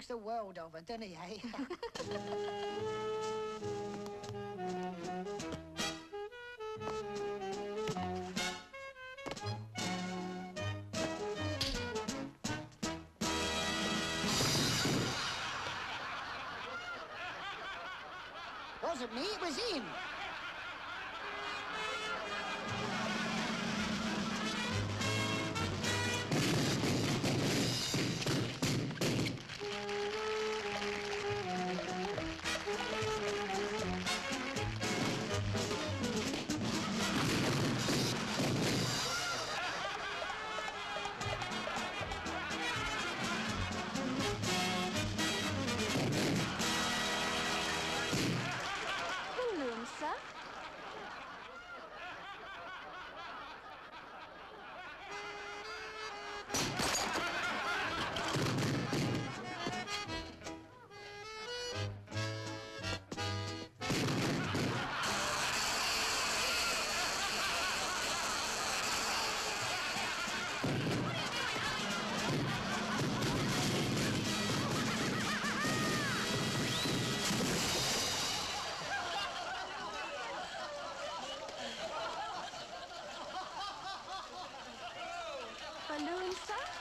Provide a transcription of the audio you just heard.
thinks the world of her, doesn't he, eh? Wasn't me, it was him. Sir? ça